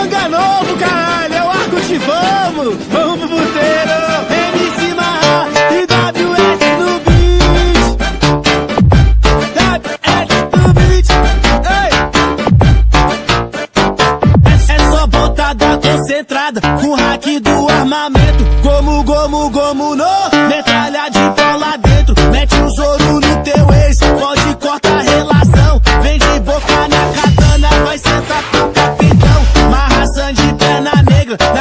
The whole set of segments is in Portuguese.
Manga novo, caralho, é o arco de vamos, vamos pro puteiro. MC Marra e WS no beat. WS no beat. É só botar da concentrada, com o hack do armamento. Gomo, gomo, gomo no, metralha de bolada. nigga.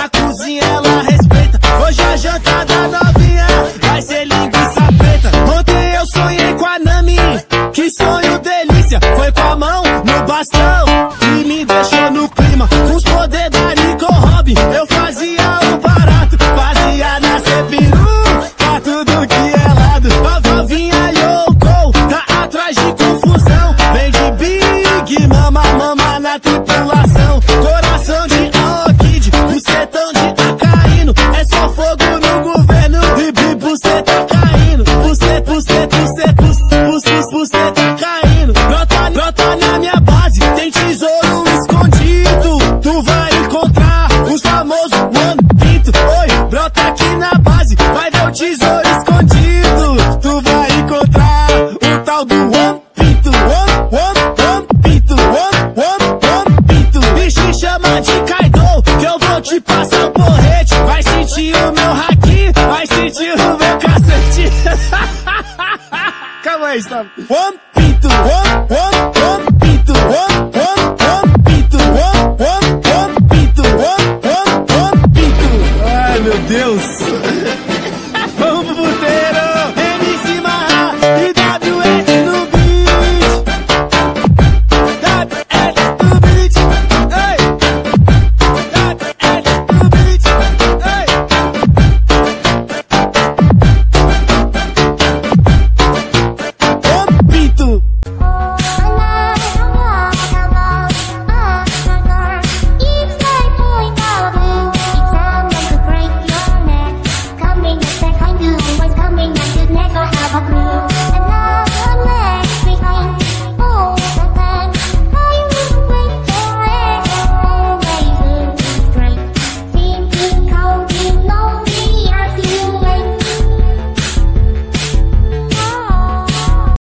de Kaido, que eu vou te passar o porrete. Vai sentir o meu haki, vai sentir o meu cacete. Calma aí, Stop. One, pinto, one, one, one, pinto, one, one.